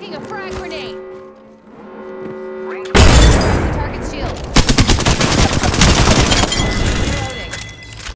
blocking a frag grenade.